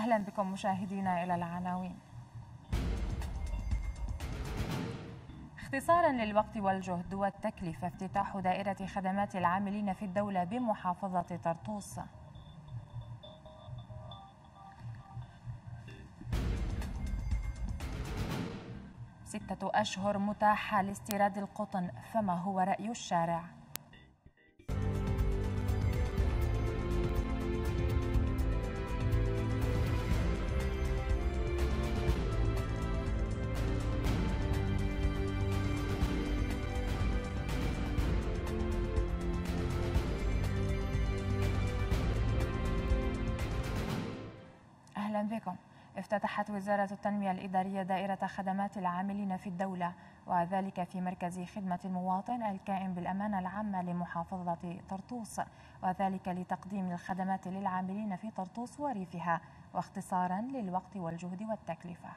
أهلا بكم مشاهدينا إلى العناوين اختصارا للوقت والجهد والتكلفة افتتاح دائرة خدمات العاملين في الدولة بمحافظة طرطوس ستة أشهر متاحة لاستيراد القطن فما هو رأي الشارع؟ بكم افتتحت وزارة التنمية الإدارية دائرة خدمات العاملين في الدولة وذلك في مركز خدمة المواطن الكائن بالأمانة العامة لمحافظة طرطوس وذلك لتقديم الخدمات للعاملين في طرطوس وريفها واختصارا للوقت والجهد والتكلفة.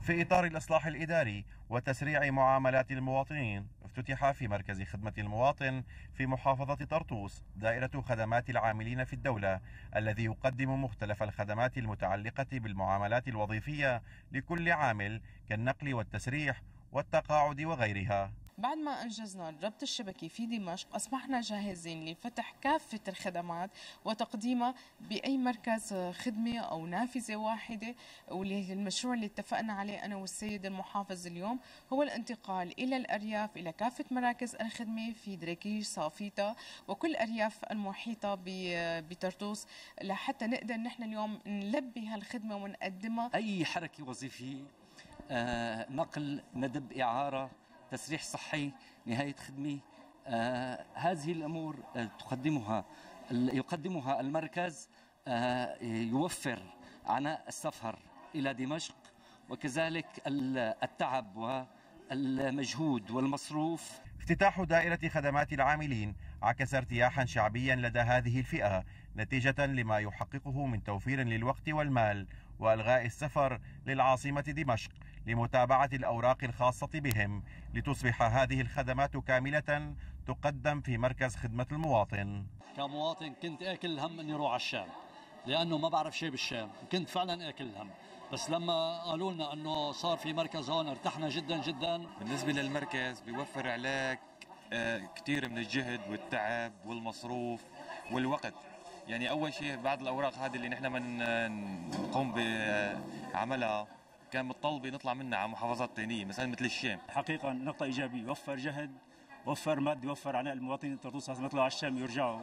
في إطار الإصلاح الإداري وتسريع معاملات المواطنين افتتح في مركز خدمة المواطن في محافظة طرطوس دائرة خدمات العاملين في الدولة الذي يقدم مختلف الخدمات المتعلقة بالمعاملات الوظيفية لكل عامل كالنقل والتسريح والتقاعد وغيرها. بعد ما أنجزنا الربط الشبكي في دمشق أصبحنا جاهزين لفتح كافة الخدمات وتقديمها بأي مركز خدمة أو نافذة واحدة واللي المشروع اللي اتفقنا عليه أنا والسيد المحافظ اليوم هو الانتقال إلى الأرياف إلى كافة مراكز الخدمة في دريكيش صافيتا وكل أرياف المحيطة بطرطوس لحتى نقدر نحن اليوم نلبي هالخدمة ونقدمها. أي حركة وظيفية؟ آه، نقل ندب إعارة تسريح صحي نهاية خدمة آه هذه الأمور آه تقدمها يقدمها المركز آه يوفر عناء السفر إلى دمشق وكذلك التعب والمجهود والمصروف. افتتاح دائرة خدمات العاملين عكس ارتياحا شعبيا لدى هذه الفئة نتيجة لما يحققه من توفير للوقت والمال وألغاء السفر للعاصمة دمشق. لمتابعة الأوراق الخاصة بهم لتصبح هذه الخدمات كاملة تقدم في مركز خدمة المواطن. كمواطن كنت آكل الهم أني أروح على الشام لأنه ما بعرف شيء بالشام كنت فعلا آكل الهم. بس لما قالوا لنا أنه صار في مركز هون ارتحنا جدا جدا. بالنسبة للمركز بيوفر عليك آه، كثير من الجهد والتعب والمصروف والوقت. يعني أول شيء بعض الأوراق هذه اللي نحن من نقوم بعملها كان متطلبه نطلع منها على محافظات ثانية مثلا مثل الشام. حقيقه نقطة إيجابية. وفر جهد وفر مادي وفر عناء المواطنين. الطرطوس لازم يطلعوا على الشام يرجعوا.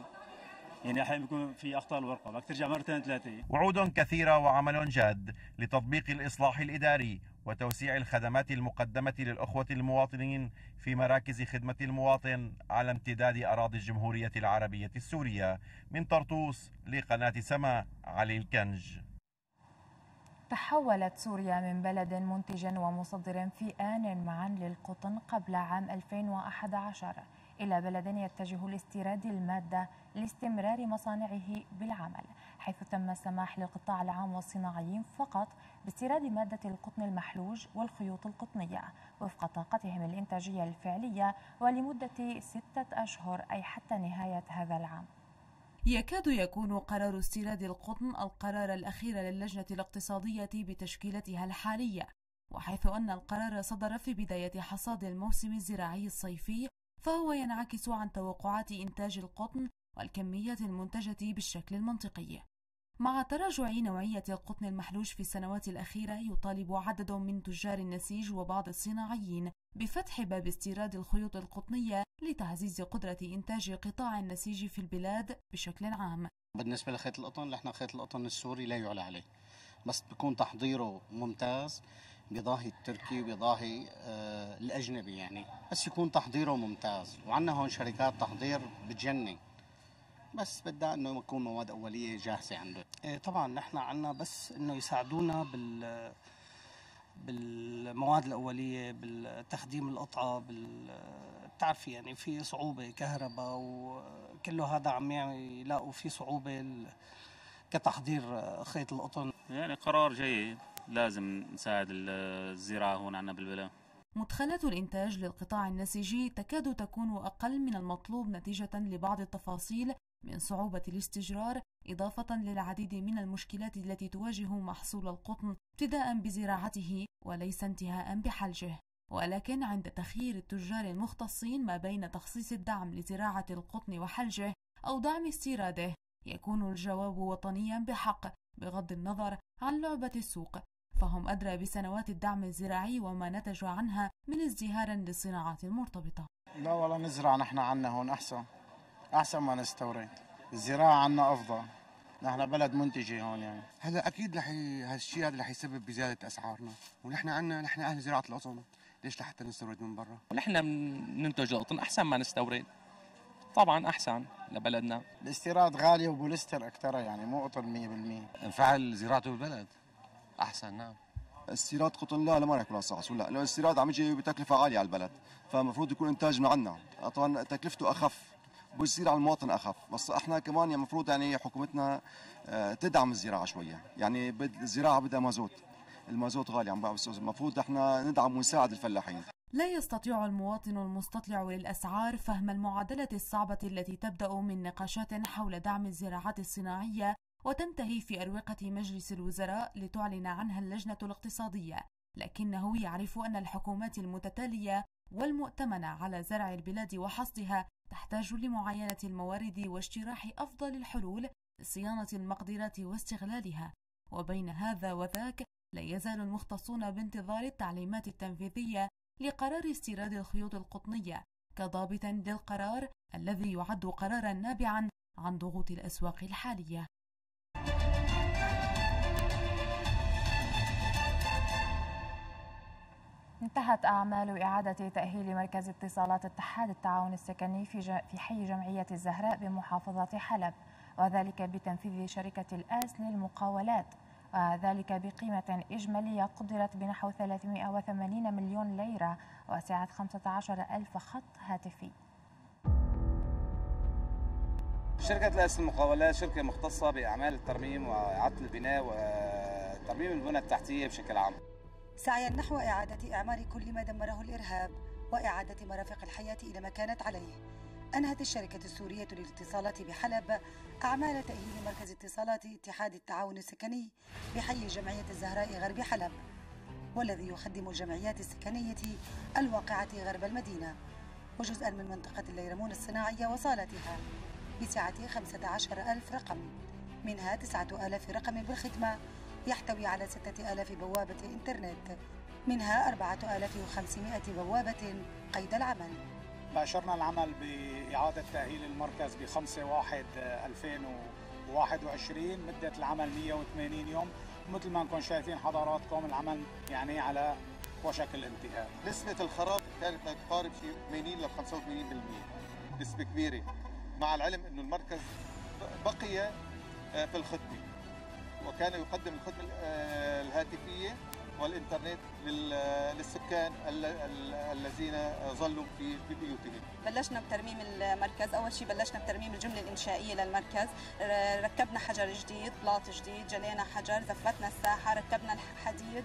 يعني أحيانا بيكون في أخطاء الورقة. بدك ترجع مرتين ثلاثة. وعود كثيرة وعمل جاد لتطبيق الإصلاح الإداري وتوسيع الخدمات المقدمة للأخوة المواطنين في مراكز خدمة المواطن على امتداد أراضي الجمهورية العربية السورية. من طرطوس لقناة سما علي الكنج. تحولت سوريا من بلد منتج ومصدر في آن معا للقطن قبل عام 2011 إلى بلد يتجه لاستيراد المادة لاستمرار مصانعه بالعمل حيث تم السماح للقطاع العام والصناعيين فقط باستيراد مادة القطن المحلوج والخيوط القطنية وفق طاقتهم الإنتاجية الفعلية ولمدة ستة أشهر أي حتى نهاية هذا العام. يكاد يكون قرار استيراد القطن القرار الأخير للجنة الاقتصادية بتشكيلتها الحالية وحيث أن القرار صدر في بداية حصاد الموسم الزراعي الصيفي فهو ينعكس عن توقعات إنتاج القطن والكمية المنتجة بالشكل المنطقي. مع تراجع نوعية القطن المحلوج في السنوات الأخيرة يطالب عدد من تجار النسيج وبعض الصناعيين بفتح باب استيراد الخيوط القطنية لتعزيز قدرة إنتاج قطاع النسيج في البلاد بشكل عام. بالنسبة لخيط القطن نحن خيط القطن السوري لا يعلى عليه. بس بيكون تحضيره ممتاز بيضاهي التركي وبيضاهي آه الأجنبي يعني. بس يكون تحضيره ممتاز. وعندنا هون شركات تحضير بتجنن. بس بدها إنه يكون مواد أولية جاهزة عنده إيه طبعا نحن عنا بس إنه يساعدونا بال بالمواد الأولية بالتخديم القطعة بال بتعرفي يعني في صعوبة كهرباء وكله هذا عم يلاقوا في صعوبة كتحضير خيط القطن يعني قرار جيد لازم نساعد الزراعة هون عندنا بالبلاد مدخلات الإنتاج للقطاع النسيجي تكاد تكون أقل من المطلوب نتيجة لبعض التفاصيل من صعوبة الاستجرار إضافة للعديد من المشكلات التي تواجه محصول القطن ابتداء بزراعته وليس انتهاء بحلجه. ولكن عند تخيير التجار المختصين ما بين تخصيص الدعم لزراعة القطن وحلجه أو دعم استيراده يكون الجواب وطنيا بحق بغض النظر عن لعبة السوق. فهم أدرى بسنوات الدعم الزراعي وما نتج عنها من ازدهار للصناعات المرتبطة. لا والله نزرع نحن عنا هون أحسن أحسن ما نستورد. الزراعة عنا أفضل. نحن بلد منتجة هون يعني. هلا أكيد رح. هالشيء هذا رح يسبب بزيادة أسعارنا. ونحن عنا نحن أهل زراعة القطن. ليش لحتى نستورد من برا؟ ونحن بننتج القطن أحسن ما نستورد. طبعا أحسن لبلدنا. الاستيراد غالي وبوليستر أكثر يعني مو قطن 100% انفعل زراعته بالبلد. أحسن نعم. استيراد قطن لا لا ما رح يكون صح لا لأنه الاستيراد عم يجي بتكلفة عالية على البلد. فالمفروض يكون إنتاج من عندنا طبعا تكلفته أخف. بيصير على المواطن أخف. بس إحنا كمان يعني المفروض يعني حكومتنا آه، تدعم الزراعة شوية. يعني الزراعة بدها مازوت. المازوت غالي عم المفروض إحنا ندعم ونساعد الفلاحين. لا يستطيع المواطن المستطلع للأسعار فهم المعادلة الصعبة التي تبدأ من نقاشات حول دعم الزراعات الصناعية وتنتهي في أروقة مجلس الوزراء لتعلن عنها اللجنة الاقتصادية. لكنه يعرف أن الحكومات المتتالية والمؤتمنة على زرع البلاد وحصدها تحتاج لمعاينة الموارد واجتراح أفضل الحلول لصيانة المقدرات واستغلالها. وبين هذا وذاك لا يزال المختصون بانتظار التعليمات التنفيذية لقرار استيراد الخيوط القطنية كضابط للقرار الذي يعد قرارا نابعا عن ضغوط الأسواق الحالية. انتهت أعمال إعادة تأهيل مركز اتصالات اتحاد التعاون السكني في في حي جمعية الزهراء بمحافظة حلب وذلك بتنفيذ شركة الآس للمقاولات. وذلك بقيمة إجمالية قدرت بنحو 380 مليون ليرة وسعة 15 ألف خط هاتفي. شركة الأس المقاولات شركة مختصة بأعمال الترميم وإعادة البناء وترميم البنى التحتية بشكل عام. سعيا نحو إعادة إعمار كل ما دمره الإرهاب وإعادة مرافق الحياة إلى ما كانت عليه. أنهت الشركة السورية للاتصالات بحلب أعمال تأهيل مركز اتصالات اتحاد التعاون السكني بحي جمعية الزهراء غرب حلب والذي يخدم الجمعيات السكنية الواقعة غرب المدينة وجزءا من منطقة الليرمون الصناعية وصالتها بسعة 15 ألف رقم منها 9000 رقم بالخدمة يحتوي على 6000 بوابة إنترنت منها 4500 بوابة قيد العمل. باشرنا العمل بإعادة تأهيل المركز ب 5 1 2021 مدة العمل 180 يوم. مثل ما نكون شايفين حضراتكم العمل يعني على وشك الانتهاء نسبة الخراب كانت تقارب شيء 80 ل 85% نسبة كبيرة مع العلم إنه المركز بقي في الخدمة. وكان يقدم الخدمة آه، الهاتفية. والإنترنت لل- للسكان ال- ال- الذين ظلوا في بيوتهم. بلشنا بترميم المركز. أول شيء بلشنا بترميم الجملة الإنشائية للمركز. ركبنا حجر جديد بلاط جديد جلينا حجر زفتنا الساحة ركبنا الحديد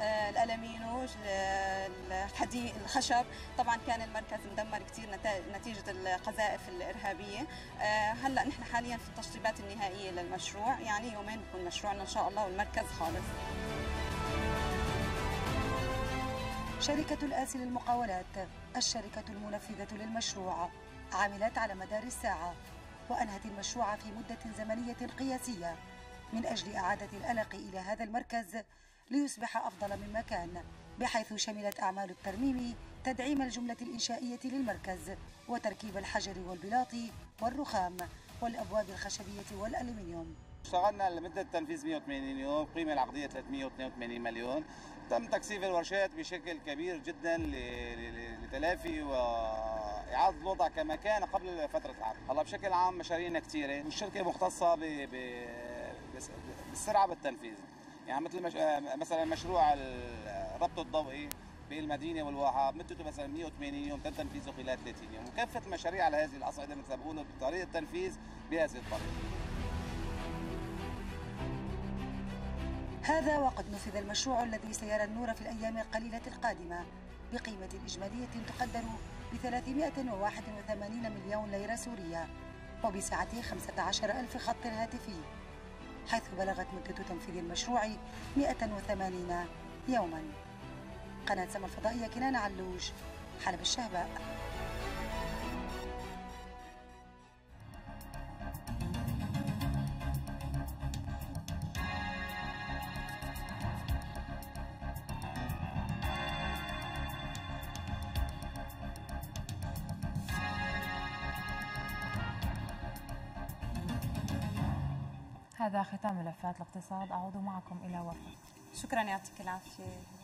آه، الألمينو ج- الحديد الخشب. طبعا كان المركز مدمر كثير نتيجة القذائف الإرهابية. آه، هلأ نحن حاليا في التشطيبات النهائية للمشروع. يعني يومين بكون مشروعنا إن شاء الله والمركز خالص. شركة الآس للمقاولات الشركة المنفذة للمشروع عملت على مدار الساعة وأنهت المشروع في مدة زمنية قياسية من أجل إعادة الألق إلى هذا المركز ليصبح أفضل مما كان بحيث شملت أعمال الترميم تدعيم الجملة الإنشائية للمركز وتركيب الحجر والبلاط والرخام والأبواب الخشبية والألمنيوم. اشتغلنا لمدة تنفيذ 180 يوم قيمة العقدية 382 مليون. تم تكثيف الورشات بشكل كبير جدا لتلافي وإعادة الوضع كما كان قبل فترة العقد هلا بشكل عام مشاريعنا كثيرة والشركة مختصة ب... ب... بس- بالسرعة بالتنفيذ. يعني مثل مش... مثلا مشروع الربط الضوئي بالمدينة والواحة مدته مثلا 180 يوم تم تنفيذه خلال 30 يوم. وكافة مشاريع على هذه الأصعدة مثل ما بقولوا بطريقة التنفيذ بهذه الطريقة. هذا وقد نفذ المشروع الذي سيرى النور في الأيام القليلة القادمة. بقيمة إجمالية تقدر ب 381 مليون ليرة سورية وبسعته 15 ألف خط هاتفي حيث بلغت مدة تنفيذ المشروع 180 يوما. قناة سما الفضائية كنان علوش حلب الشهباء. هذا ختام ملفات الاقتصاد. أعود معكم إلى وفاء شكرا يعطيك العافية.